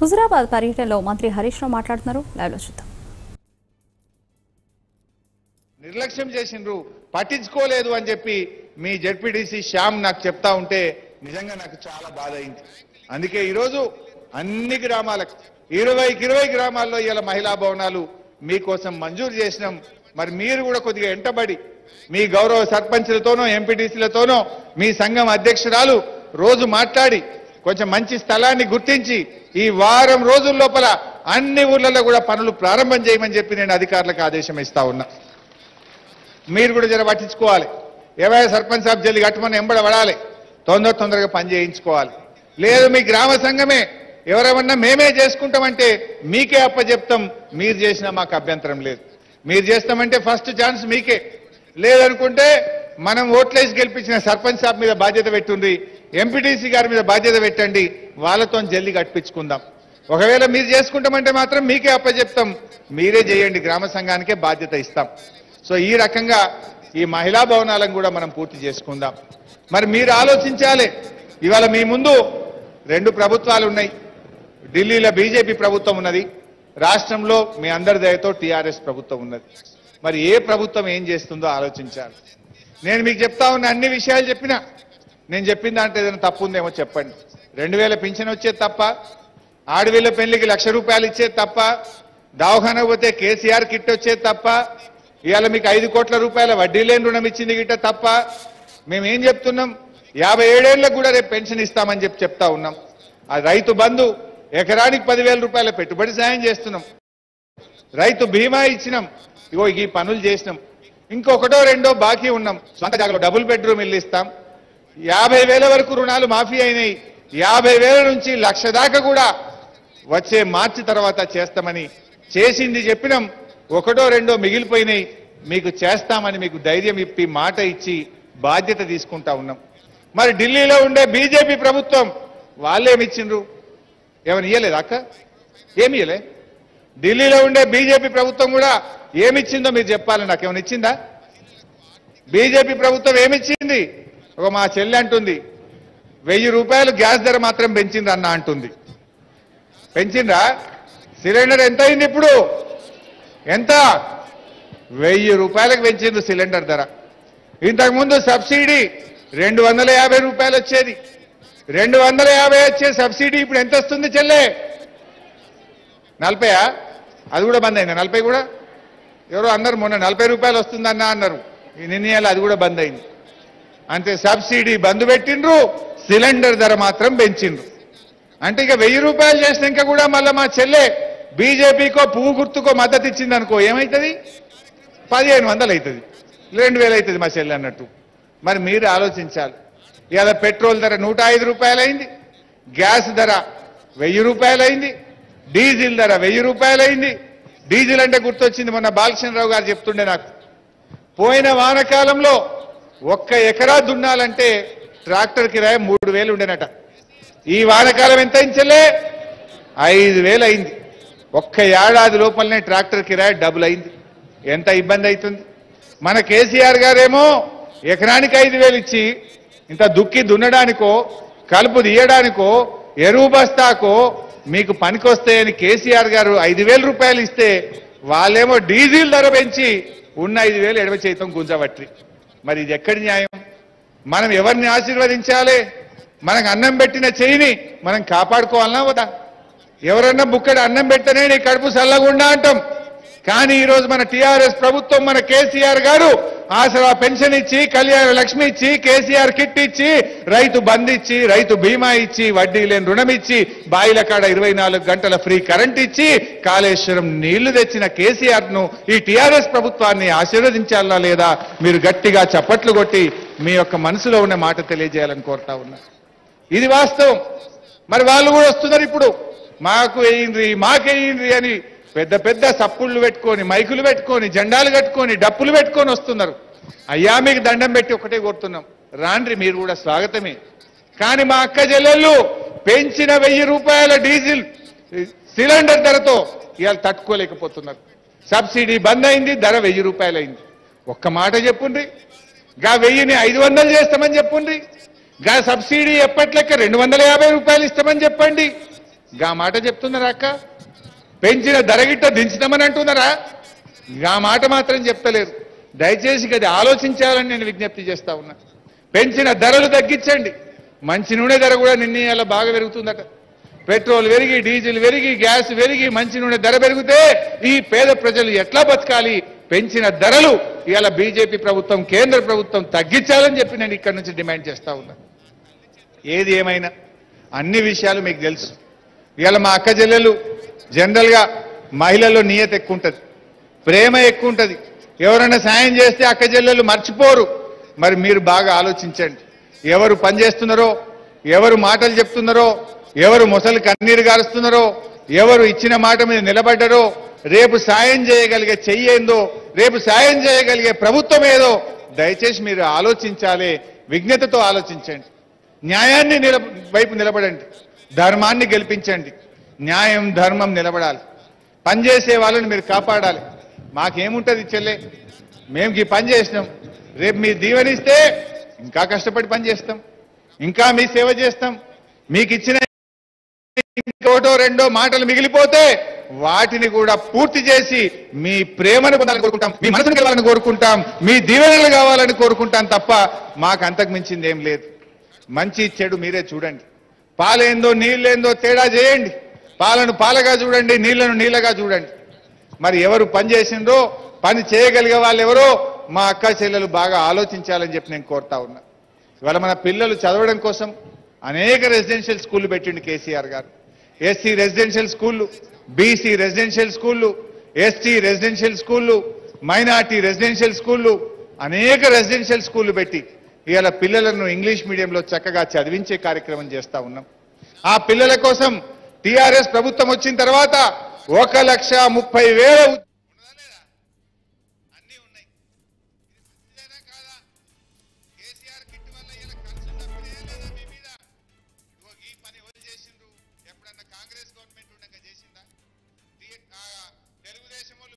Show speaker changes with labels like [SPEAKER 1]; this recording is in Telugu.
[SPEAKER 1] హుజురాబాద్ పర్యటనలో మంత్రి హరీష్ రావు మాట్లాడుతున్నారు. లైవ్లో చూద్దాం.
[SPEAKER 2] నిర్లక్ష్యం చేసిండ్రు. పట్టించుకోలేదు అని చెప్పి మీ జడ్పీటీసీ శ్యామ్ నాకు చెప్తా ఉంటే నిజంగా నాకు చాలా బాధ అయింది. అందుకే ఈరోజు అన్ని గ్రామాలకు ఇరవైకి ఇరవై గ్రామాల్లో ఇలా మహిళా భవనాలు మీకోసం మంజూరు చేసినాం. మరి మీరు కూడా కొద్దిగా ఎంటబడి మీ గౌరవ సర్పంచులతోనో ఎంపీటీసీలతోనో మీ సంఘం అధ్యక్షురాలు రోజు మాట్లాడి కొంచెం మంచి స్థలాన్ని గుర్తించి ఈ వారం రోజుల లోపల అన్ని ఊర్లలో కూడా పనులు ప్రారంభం చేయమని చెప్పి నేను అధికారులకు ఆదేశం ఇస్తా ఉన్నా. మీరు కూడా జర పట్టించుకోవాలి. ఏవైనా సర్పంచ్ సాబ్ జల్లి కట్టమని ఎంబడ పడాలి. తొందర తొందరగా పని చేయించుకోవాలి. లేదు మీ గ్రామ సంఘమే. ఎవరేమన్నా మేమే చేసుకుంటామంటే మీకే అప్పచెప్తాం మీరు చేసినా మాకు అభ్యంతరం లేదు. మీరు చేస్తామంటే ఫస్ట్ ఛాన్స్ మీకే. లేదనుకుంటే మనం ఓట్లేసి గెలిపించిన సర్పంచ్ సాబ్ మీద బాధ్యత పెట్టుంది ఎంపీటీసీ గారి మీద బాధ్యత పెట్టండి వాళ్ళతో జల్లి కట్టించుకుందాం. ఒకవేళ మీరు చేసుకుంటామంటే మాత్రం మీకే అప్పచెప్తాం. మీరే చేయండి గ్రామ సంఘానికే బాధ్యత ఇస్తాం. సో ఈ రకంగా ఈ మహిళా భవనాలను కూడా మనం పూర్తి చేసుకుందాం. మరి మీరు ఆలోచించాలి ఇవాళ మీ ముందు రెండు ప్రభుత్వాలు ఉన్నాయి. ఢిల్లీలో బీజేపీ ప్రభుత్వం ఉన్నది రాష్ట్రంలో మీ అందరి దయతో టీఆర్ఎస్ ప్రభుత్వం ఉన్నది. మరి ఏ ప్రభుత్వం ఏం చేస్తుందో ఆలోచించాలి. నేను మీకు చెప్తా ఉన్న అన్ని విషయాలు చెప్పినా నేను చెప్పిన దాంట్లో ఏదైనా తప్పు ఉందేమో చెప్పండి. రెండు వేల పింఛన్ వచ్చేది తప్ప ఆడవేళ్ళ పెళ్ళికి లక్ష రూపాయలు ఇచ్చేది తప్ప దవాఖాన పోతే కేసీఆర్ కిట్ వచ్చేది తప్ప ఇవాళ మీకు ఐదు కోట్ల రూపాయల వడ్డీ లేని రుణం ఇచ్చింది గిట్ట తప్ప మేమేం చెప్తున్నాం? యాభై ఏడేళ్ళకు కూడా రేపు పెన్షన్ ఇస్తామని చెప్పి చెప్తా ఉన్నాం. ఆ రైతు బంధు ఎకరానికి పదివేల రూపాయల పెట్టుబడి సాయం చేస్తున్నాం. రైతు బీమా ఇచ్చినాం. ఇగో ఈ పనులు చేసినాం. ఇంకొకటో రెండో బాకీ ఉన్నాం. సొంత జాగాలో డబుల్ బెడ్రూమ్ ఇల్లు ఇస్తాం. యాభై వేల వరకు రుణాలు మాఫీ అయినాయి. యాభై వేల నుంచి లక్ష దాకా కూడా వచ్చే మార్చి తర్వాత చేస్తామని చేసింది చెప్పినాం. ఒకటో రెండో మిగిలిపోయినాయి. మీకు చేస్తామని మీకు ధైర్యం ఇప్పి మాట ఇచ్చి బాధ్యత తీసుకుంటా ఉన్నాం. మరి ఢిల్లీలో ఉండే బీజేపీ ప్రభుత్వం వాళ్ళేమిచ్చిండ్రు ఏమని ఇయ్యలేదు అక్క? ఏమి ఇయ్యలే? ఢిల్లీలో ఉండే బీజేపీ ప్రభుత్వం కూడా ఏమిచ్చిందో మీరు చెప్పాలి నాకు ఏమైనా ఇచ్చిందా? బీజేపీ ప్రభుత్వం ఏమిచ్చింది? ఒక మా చెల్లి అంటుంది వెయ్యి రూపాయలు గ్యాస్ ధర మాత్రం పెంచింది అన్న అంటుంది. పెంచిందా? సిలిండర్ ఎంత అయింది ఇప్పుడు? ఎంత? వెయ్యి రూపాయలకు పెంచింది సిలిండర్ ధర. ఇంతకుముందు సబ్సిడీ రెండు వందల యాభై రూపాయలు వచ్చేది. రెండు వందల యాభై వచ్చే సబ్సిడీ ఇప్పుడు ఎంత వస్తుంది చెల్లె? నలభయా? అది కూడా బంద్ అయింది? నలభై కూడా? ఎవరో అన్నారు మొన్న నలభై రూపాయలు వస్తుందన్నా అన్నారు. ఈ నిర్ణయాలు అది కూడా బంద్ అయింది. అంతే సబ్సిడీ బంద్ పెట్టిండ్రు సిలిండర్ ధర మాత్రం పెంచిండ్రు. అంటే ఇక వెయ్యి రూపాయలు చేసినాక కూడా మళ్ళీ మా చెల్లె బీజేపీకో పువ్వు గుర్తుకో మద్దతు ఇచ్చింది అనుకో ఏమవుతుంది పదిహేను వందలు అవుతుంది రెండు వేలు అవుతుంది మా చెల్లె అన్నట్టు. మరి మీరు ఆలోచించాలి. ఇవాళ పెట్రోల్ ధర నూట ఐదు రూపాయలు అయింది గ్యాస్ ధర వెయ్యి రూపాయలు అయింది డీజిల్ ధర వెయ్యి రూపాయలు అయింది డీజిల్ అంటే గుర్తొచ్చింది మొన్న బాలకృష్ణరావు గారు చెప్తుండే నాకు. పోయిన వానకాలంలో ఒక్క ఎకరా దున్నాలంటే ట్రాక్టర్ కిరాయి మూడు వేలు ఉండేనట. ఈ వానకాలం ఎంత అయించలే ఐదు వేలు అయింది. ఒక్క ఏడాది లోపలనే ట్రాక్టర్ కిరాయి డబుల్ అయింది. ఎంత ఇబ్బంది అవుతుంది? మన కేసీఆర్ గారేమో ఎకరానికి ఐదు వేలు ఇచ్చి ఇంత దుక్కి దున్నడానికో కలుపు తీయడానికో ఎరువు బస్తాకో మీకు పనికొస్తాయని కేసీఆర్ గారు ఐదు రూపాయలు ఇస్తే వాళ్ళేమో డీజిల్ ధర పెంచి ఉన్న ఐదు వేలు ఎడవ చేతం గుంజబట్టి. మరి ఇది ఎక్కడి న్యాయం? మనం ఎవరిని ఆశీర్వదించాలి? మనకు అన్నం పెట్టిన చెయ్యిని మనం కాపాడుకోవాలనా వదా ఎవరన్నా బుక్కడి అన్నం పెట్టనే నీ కడుపు చల్లగుండా అంటాం. కానీ ఈరోజు మన టీఆర్ఎస్ ప్రభుత్వం మన కేసీఆర్ గారు ఆసరా పెన్షన్ ఇచ్చి కళ్యాణ లక్ష్మి ఇచ్చి కేసీఆర్ కిట్ ఇచ్చి రైతు బంద్ ఇచ్చి రైతు బీమా ఇచ్చి వడ్డీ లేని రుణం ఇచ్చి బాయిల కాడ ఇరవై నాలుగు గంటల ఫ్రీ కరెంట్ ఇచ్చి కాళేశ్వరం నీళ్ళు తెచ్చిన కేసీఆర్ను ఈ టీఆర్ఎస్ ప్రభుత్వాన్ని ఆశీర్వదించాలా లేదా? మీరు గట్టిగా చప్పట్లు కొట్టి మీ యొక్క మనసులో ఉన్న మాట తెలియజేయాలని కోరుతా ఉన్నా. ఇది వాస్తవం. మరి వాళ్ళు కూడా వస్తున్నారు ఇప్పుడు. మాకు వేయింది మాకేయింది అని పెద్ద పెద్ద సప్పుళ్ళు పెట్టుకొని మైకులు పెట్టుకొని జెండాలు కట్టుకొని డప్పులు పెట్టుకొని వస్తున్నారు. అయ్యా మీకు దండం పెట్టి ఒకటే కోరుతున్నాం. రాండ్రి మీరు కూడా స్వాగతమే. కానీ మా అక్క చెల్లెళ్ళు పెంచిన వెయ్యి రూపాయల డీజిల్ సిలిండర్ ధరతో ఇవాళ తట్టుకోలేకపోతున్నారు. సబ్సిడీ బంద్ అయింది ధర వెయ్యి రూపాయలు అయింది. ఒక్క మాట చెప్పుండ్రి. గా వెయ్యిని ఐదు వందలు చేస్తామని చెప్పుండ్రి. గా సబ్సిడీ ఎప్పట్లెక్క రెండు వందల యాభై రూపాయలు ఇస్తామని చెప్పండి. గా మాట చెప్తున్నారా అక్క? పెంచిన ధరగిట్ట దించినామని అంటున్నారా? ఆ మాట మాత్రం చెప్తలేరు. దయచేసి అది ఆలోచించాలని నేను విజ్ఞప్తి చేస్తా ఉన్నా. పెంచిన ధరలు తగ్గించండి. మంచి నూనె ధర కూడా నిన్న ఇలా బాగా పెరుగుతుందట. పెట్రోల్ పెరిగి డీజిల్ పెరిగి గ్యాస్ పెరిగి మంచి నూనె ధర పెరిగితే ఈ పేద ప్రజలు ఎట్లా బతకాలి? పెంచిన ధరలు ఇవాళ బీజేపీ ప్రభుత్వం కేంద్ర ప్రభుత్వం తగ్గించాలని చెప్పి నేను ఇక్కడ నుంచి డిమాండ్ చేస్తా ఉన్నా. ఏది ఏమైనా అన్ని విషయాలు మీకు తెలుసు. ఇవాళ మా అక్క చెల్లెలు జనరల్గా మహిళల్లో నియత ఎక్కువ ఉంటుంది ప్రేమ ఎక్కువ ఉంటుంది ఎవరైనా సాయం చేస్తే అక్క చెల్లెలు మర్చిపోరు. మరి మీరు బాగా ఆలోచించండి. ఎవరు పని చేస్తున్నారో ఎవరు మాటలు చెప్తున్నారో ఎవరు ముసలి కన్నీరు గారుస్తున్నారో ఎవరు ఇచ్చిన మాట మీద నిలబడ్డారో రేపు సాయం చేయగలిగే చెయ్యేందో రేపు సాయం చేయగలిగే ప్రభుత్వం ఏదో దయచేసి మీరు ఆలోచించాలి. విజ్ఞతతో ఆలోచించండి. న్యాయాన్ని నిల వైపు నిలబడండి. ధర్మాన్ని గెలిపించండి. న్యాయం ధర్మం నిలబడాలి. పనిచేసే వాళ్ళని మీరు కాపాడాలి. మాకేముంటది చెల్లె? మేము ఈ పని చేసినాం. రేపు మీరు దీవెనిస్తే ఇంకా కష్టపడి పని చేస్తాం. ఇంకా మీ సేవ చేస్తాం. మీకు ఇచ్చిన ఇంకోటో రెండో మాటలు మిగిలిపోతే వాటిని కూడా పూర్తి చేసి మీ ప్రేమను పొందాలని కోరుకుంటాం మీ మనసును గెలవాలని కోరుకుంటాం. మీ దీవెనలు కావాలని కోరుకుంటాం తప్ప మాకు అంతకు మించింది ఏం లేదు. మంచి చెడు మీరే చూడండి. పాలేందో నీళ్ళేందో తేడా చేయండి. పాలను పాలగా చూడండి నీళ్ళను నీళ్ళగా చూడండి. మరి ఎవరు పని చేసిండ్రో పని చేయగలిగే వాళ్ళు ఎవరో మా అక్క చెల్లెలు బాగా ఆలోచించాలని చెప్పి నేను కోరుతా ఉన్నా. ఇవాళ మన పిల్లలు చదవడం కోసం అనేక రెసిడెన్షియల్ స్కూళ్ళు పెట్టిండు కేసీఆర్ గారు. ఎస్సీ రెసిడెన్షియల్ స్కూళ్ళు బీసీ రెసిడెన్షియల్ స్కూళ్ళు ఎస్టీ రెసిడెన్షియల్ స్కూళ్ళు మైనార్టీ రెసిడెన్షియల్ స్కూళ్ళు అనేక రెసిడెన్షియల్ స్కూళ్ళు పెట్టి ఇవాళ పిల్లలను ఇంగ్లీష్ మీడియంలో చక్కగా చదివించే కార్యక్రమం చేస్తా ఉన్నాం. ఆ పిల్లల కోసం టీఆర్ఎస్ ప్రభుత్వం వచ్చిన తర్వాత ఒక లక్ష ముప్పై వేల